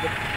but